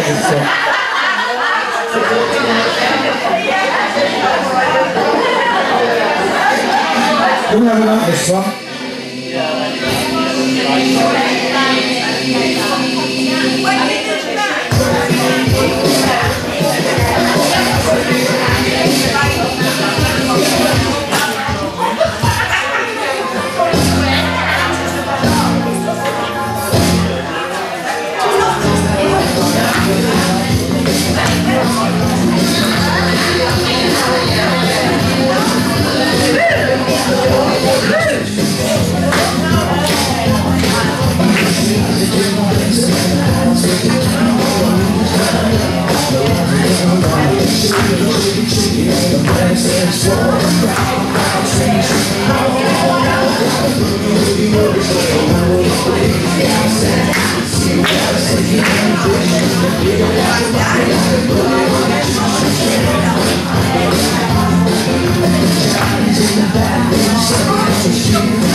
해주세요. 끝나고 나면 됐어.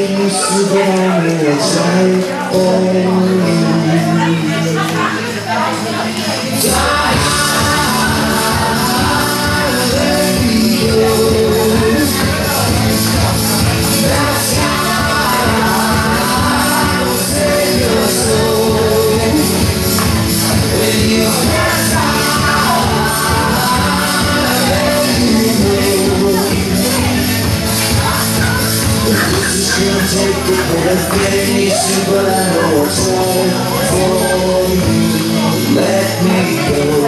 結ばれ最高に Just gonna take a bit of patience, but I know it's right for you. Let me go.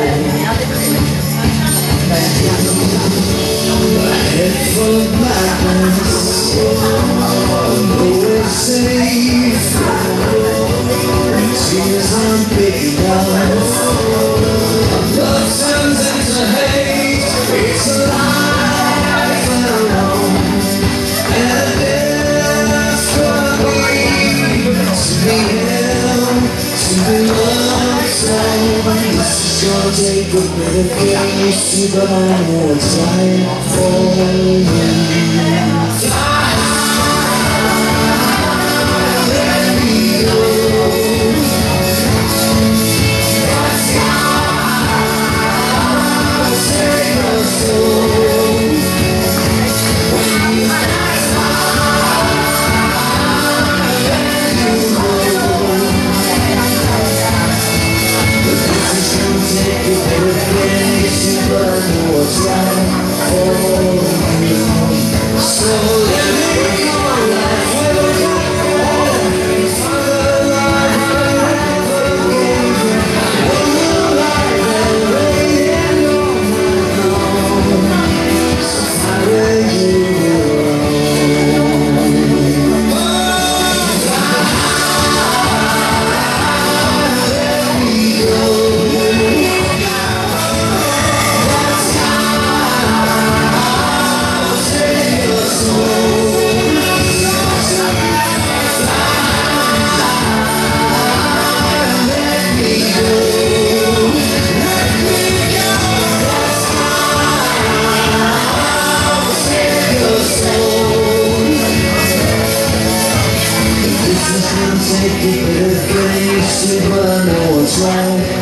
My head full But it makes you but I it's try for you 你我间。take the breath, thing you see, but I know what's wrong.